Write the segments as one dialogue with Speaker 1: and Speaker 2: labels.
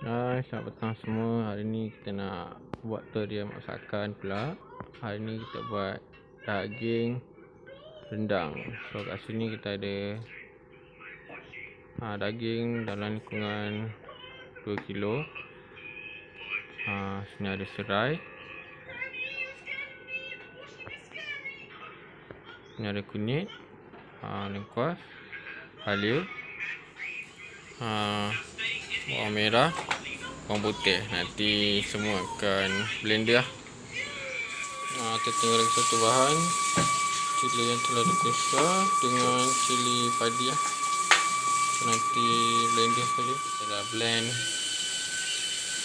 Speaker 1: Hai, selamat petang semua. Hari ni kita nak buat tutorial masakan pula. Hari ni kita buat daging rendang. So kat sini kita ada ha, daging dalam lingkungan 2 kilo. Ha, sini ada serai. Sini ada kunyit. Ha, lengkuas. Halia. Ha, bawang merah bawang putih. Nanti semua akan blender lah. Ha, kita tinggal lagi satu bahan. Cili yang telah dikesar dengan cili padi lah. So, nanti blender sekali. Kita dah blend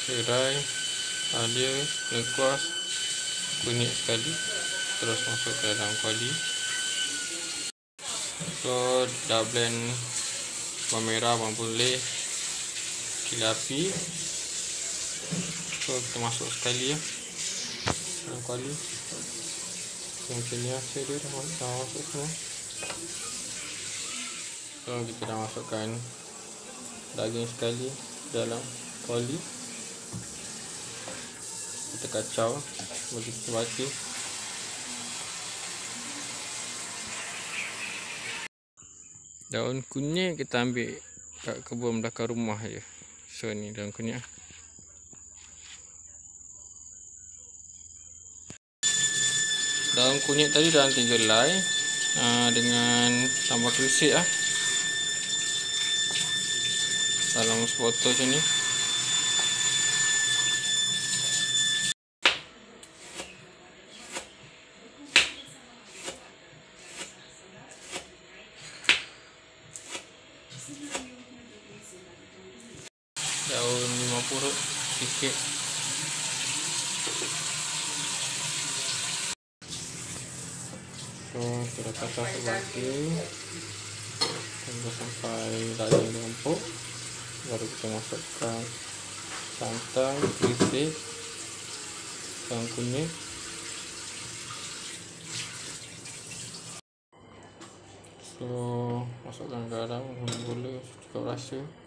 Speaker 1: serai halia lengkuas kunyit sekali. Terus masuk ke dalam kuali. So dah blend bawang merah bawang putih kili api so kita masuk sekali ya. Dalam kuali. Macam ni hasil dia dah, dah masuk semua. So kita dah masukkan daging sekali dalam kuali. Kita kacau. Bagi kita daun kunyit kita ambil kat kebun belakang rumah je So ni daun kunyit lah. Daun kunyit tadi dalam tiga helai uh, Dengan tambah krisik lah Dalam sebotol macam ni daun lima purut sikit. So kita kacau sebagi tunggu sampai daging dia empuk. Baru kita masukkan santan, krisik dan kunyit. So masukkan garam, gula, cukup rasa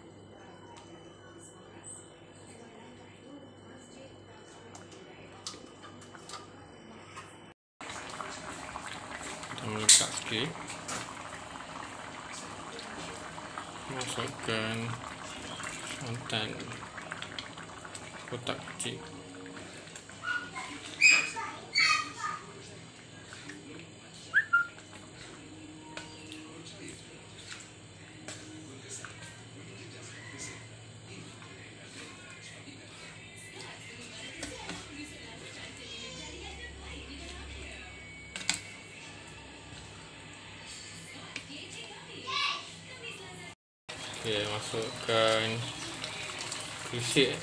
Speaker 1: meletak sikit masukkan. Santan kotak kecil Okay, masukkan krisik So,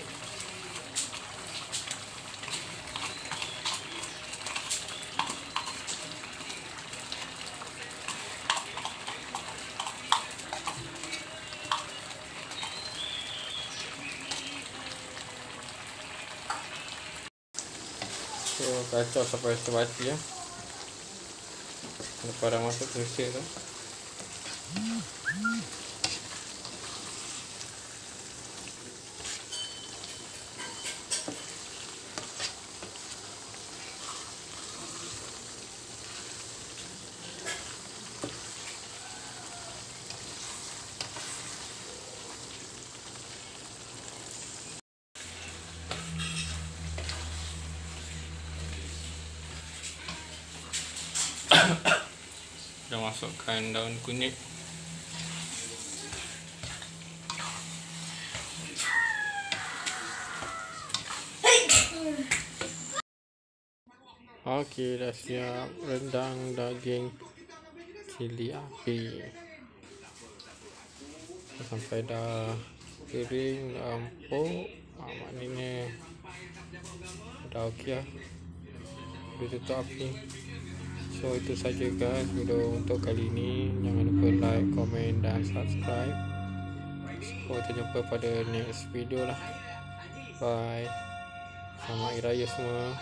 Speaker 1: kacau sampai sebati ya. Lepas dah masuk krisik tu. Dah masukkan daun kunyit Okey, dah siap rendang daging cili api. Sampai dah kering, dah empuk. Ha, maknanya dah okey lah. Boleh tutup api. So itu saja guys video untuk kali ini. Jangan lupa like, komen dan subscribe. So kita jumpa pada next video lah. Bye. Selamat Hari Raya semua.